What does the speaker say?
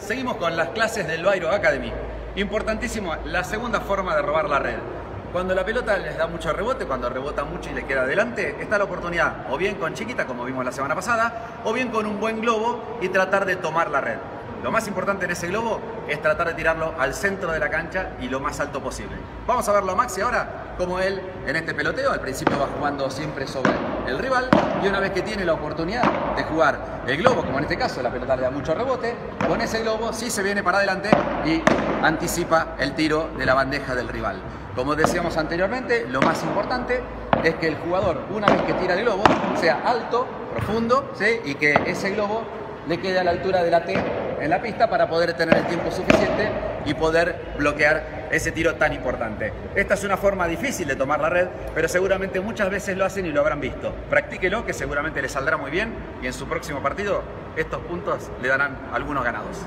Seguimos con las clases del Bairo Academy. Importantísimo, la segunda forma de robar la red. Cuando la pelota les da mucho rebote, cuando rebota mucho y le queda adelante, está la oportunidad, o bien con chiquita, como vimos la semana pasada, o bien con un buen globo y tratar de tomar la red. Lo más importante en ese globo es tratar de tirarlo al centro de la cancha y lo más alto posible. Vamos a verlo a Maxi ahora, como él en este peloteo, al principio va jugando siempre sobre el rival y una vez que tiene la oportunidad de jugar el globo, como en este caso la pelota le da mucho rebote, con ese globo sí se viene para adelante y anticipa el tiro de la bandeja del rival. Como decíamos anteriormente, lo más importante es que el jugador, una vez que tira el globo, sea alto, profundo, ¿sí? y que ese globo le quede a la altura de la T en la pista para poder tener el tiempo suficiente y poder bloquear ese tiro tan importante. Esta es una forma difícil de tomar la red, pero seguramente muchas veces lo hacen y lo habrán visto. Practíquelo, que seguramente le saldrá muy bien y en su próximo partido estos puntos le darán algunos ganados.